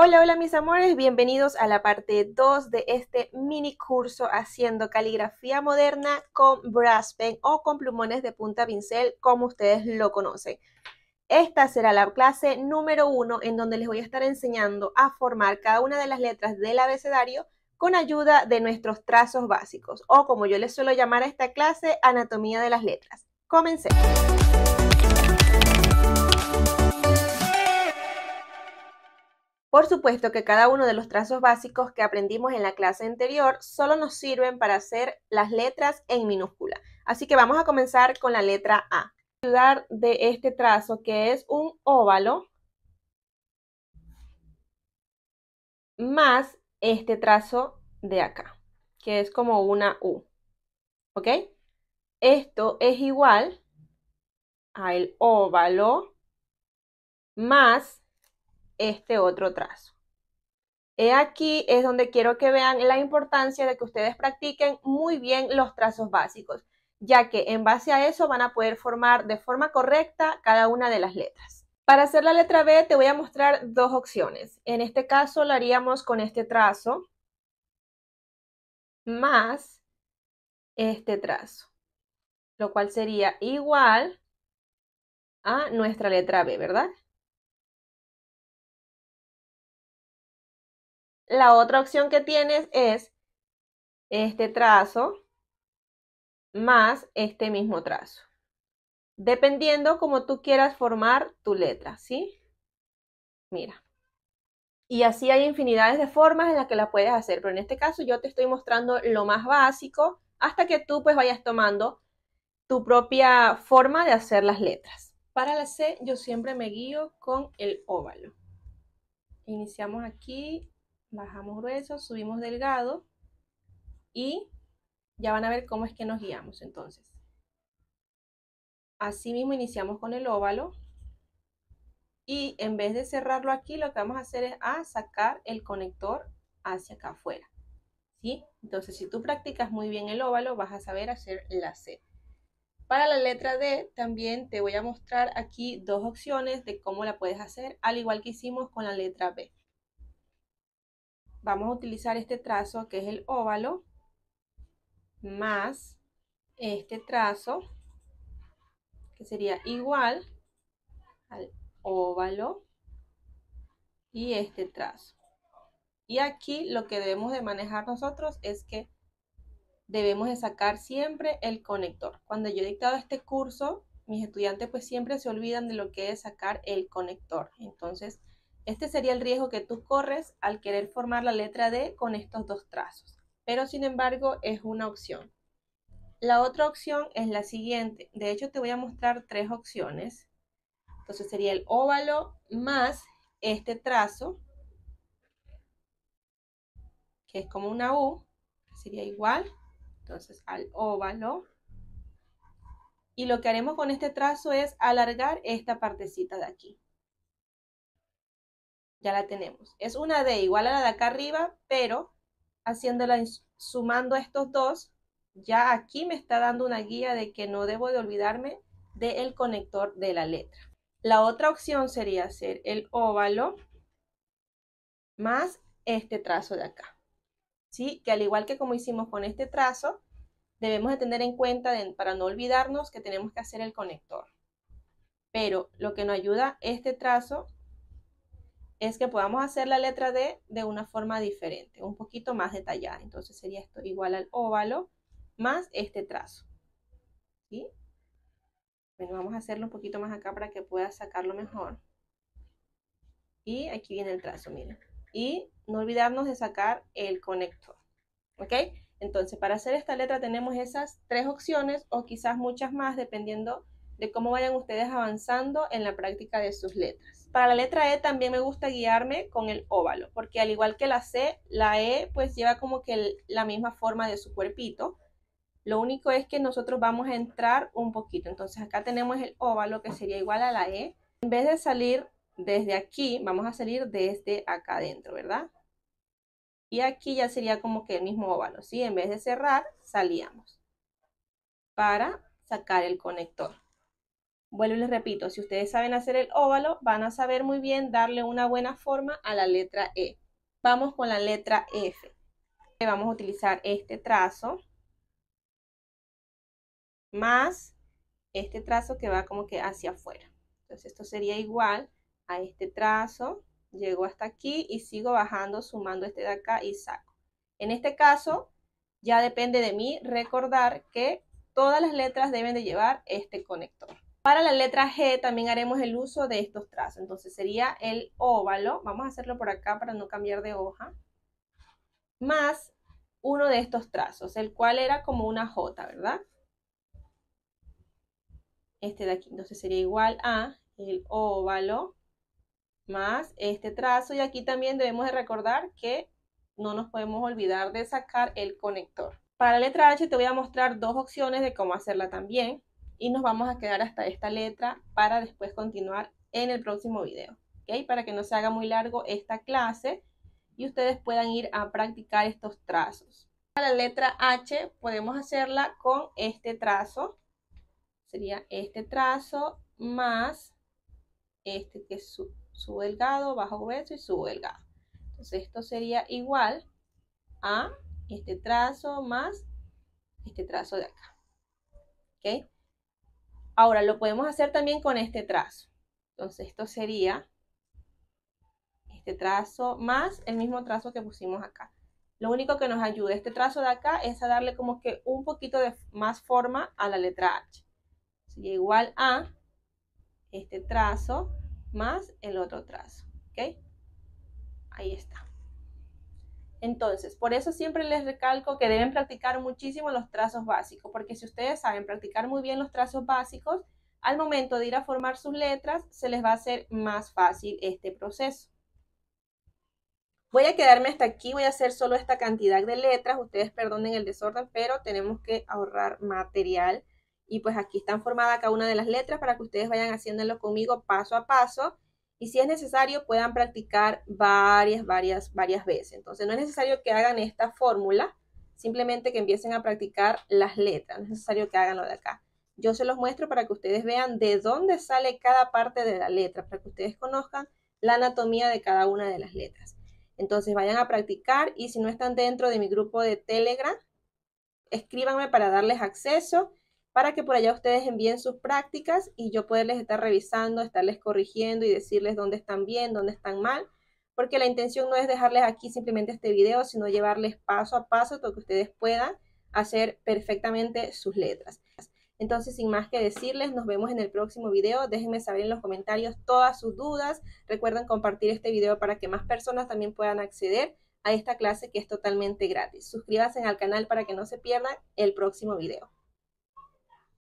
Hola, hola mis amores, bienvenidos a la parte 2 de este mini curso haciendo caligrafía moderna con brass pen o con plumones de punta pincel como ustedes lo conocen. Esta será la clase número 1 en donde les voy a estar enseñando a formar cada una de las letras del abecedario con ayuda de nuestros trazos básicos o como yo les suelo llamar a esta clase, anatomía de las letras. Comencemos. Por supuesto que cada uno de los trazos básicos que aprendimos en la clase anterior solo nos sirven para hacer las letras en minúscula. Así que vamos a comenzar con la letra A. Ayudar de este trazo que es un óvalo más este trazo de acá, que es como una U. ¿Ok? Esto es igual al óvalo más este otro trazo. He aquí es donde quiero que vean la importancia de que ustedes practiquen muy bien los trazos básicos, ya que en base a eso van a poder formar de forma correcta cada una de las letras. Para hacer la letra B te voy a mostrar dos opciones. En este caso lo haríamos con este trazo más este trazo, lo cual sería igual a nuestra letra B, ¿verdad? La otra opción que tienes es este trazo más este mismo trazo. Dependiendo como tú quieras formar tu letra, ¿sí? Mira. Y así hay infinidades de formas en las que la puedes hacer, pero en este caso yo te estoy mostrando lo más básico hasta que tú pues vayas tomando tu propia forma de hacer las letras. Para la C yo siempre me guío con el óvalo. Iniciamos aquí bajamos grueso, subimos delgado y ya van a ver cómo es que nos guiamos entonces. Así mismo iniciamos con el óvalo y en vez de cerrarlo aquí lo que vamos a hacer es a sacar el conector hacia acá afuera. ¿sí? Entonces si tú practicas muy bien el óvalo vas a saber hacer la C. Para la letra D también te voy a mostrar aquí dos opciones de cómo la puedes hacer, al igual que hicimos con la letra B vamos a utilizar este trazo que es el óvalo más este trazo que sería igual al óvalo y este trazo. Y aquí lo que debemos de manejar nosotros es que debemos de sacar siempre el conector. Cuando yo he dictado este curso, mis estudiantes pues siempre se olvidan de lo que es sacar el conector. Entonces, este sería el riesgo que tú corres al querer formar la letra D con estos dos trazos, pero sin embargo es una opción. La otra opción es la siguiente. De hecho, te voy a mostrar tres opciones. Entonces sería el óvalo más este trazo, que es como una U, sería igual. Entonces al óvalo. Y lo que haremos con este trazo es alargar esta partecita de aquí ya la tenemos. Es una D igual a la de acá arriba, pero haciéndola, sumando estos dos, ya aquí me está dando una guía de que no debo de olvidarme del conector de la letra. La otra opción sería hacer el óvalo más este trazo de acá. ¿Sí? Que al igual que como hicimos con este trazo, debemos de tener en cuenta para no olvidarnos que tenemos que hacer el conector. Pero lo que nos ayuda este trazo es que podamos hacer la letra D de una forma diferente, un poquito más detallada. Entonces sería esto igual al óvalo más este trazo. ¿Sí? Bueno, vamos a hacerlo un poquito más acá para que pueda sacarlo mejor. Y aquí viene el trazo, miren. Y no olvidarnos de sacar el conector. ¿Ok? Entonces, para hacer esta letra tenemos esas tres opciones o quizás muchas más, dependiendo de cómo vayan ustedes avanzando en la práctica de sus letras. Para la letra E también me gusta guiarme con el óvalo, porque al igual que la C, la E pues lleva como que la misma forma de su cuerpito. Lo único es que nosotros vamos a entrar un poquito. Entonces acá tenemos el óvalo que sería igual a la E. En vez de salir desde aquí, vamos a salir desde acá adentro, ¿verdad? Y aquí ya sería como que el mismo óvalo, ¿sí? En vez de cerrar, salíamos para sacar el conector. Vuelvo y les repito, si ustedes saben hacer el óvalo, van a saber muy bien darle una buena forma a la letra E. Vamos con la letra F. Vamos a utilizar este trazo más este trazo que va como que hacia afuera. Entonces esto sería igual a este trazo. Llego hasta aquí y sigo bajando, sumando este de acá y saco. En este caso, ya depende de mí recordar que todas las letras deben de llevar este conector. Para la letra G también haremos el uso de estos trazos. Entonces sería el óvalo. Vamos a hacerlo por acá para no cambiar de hoja. Más uno de estos trazos, el cual era como una J, ¿verdad? Este de aquí. Entonces sería igual a el óvalo más este trazo. Y aquí también debemos de recordar que no nos podemos olvidar de sacar el conector. Para la letra H te voy a mostrar dos opciones de cómo hacerla también y nos vamos a quedar hasta esta letra para después continuar en el próximo video. ¿ok? Para que no se haga muy largo esta clase y ustedes puedan ir a practicar estos trazos. La letra H podemos hacerla con este trazo. Sería este trazo más este que es su, su delgado, bajo grueso y su delgado. Entonces esto sería igual a este trazo más este trazo de acá. ¿Ok? Ahora lo podemos hacer también con este trazo. Entonces esto sería este trazo más el mismo trazo que pusimos acá. Lo único que nos ayuda este trazo de acá es a darle como que un poquito de más forma a la letra H. Sería igual a este trazo más el otro trazo. ¿Ok? Ahí está. Entonces, por eso siempre les recalco que deben practicar muchísimo los trazos básicos, porque si ustedes saben practicar muy bien los trazos básicos, al momento de ir a formar sus letras, se les va a hacer más fácil este proceso. Voy a quedarme hasta aquí, voy a hacer solo esta cantidad de letras, ustedes perdonen el desorden, pero tenemos que ahorrar material. Y pues aquí están formadas cada una de las letras para que ustedes vayan haciéndolo conmigo paso a paso y si es necesario puedan practicar varias, varias, varias veces. Entonces no es necesario que hagan esta fórmula, simplemente que empiecen a practicar las letras, no es necesario que hagan lo de acá. Yo se los muestro para que ustedes vean de dónde sale cada parte de la letra, para que ustedes conozcan la anatomía de cada una de las letras. Entonces vayan a practicar y si no están dentro de mi grupo de Telegram, escríbanme para darles acceso para que por allá ustedes envíen sus prácticas y yo poderles estar revisando, estarles corrigiendo y decirles dónde están bien, dónde están mal, porque la intención no es dejarles aquí simplemente este video, sino llevarles paso a paso todo que ustedes puedan hacer perfectamente sus letras. Entonces, sin más que decirles, nos vemos en el próximo video. Déjenme saber en los comentarios todas sus dudas. Recuerden compartir este video para que más personas también puedan acceder a esta clase que es totalmente gratis. Suscríbanse al canal para que no se pierdan el próximo video.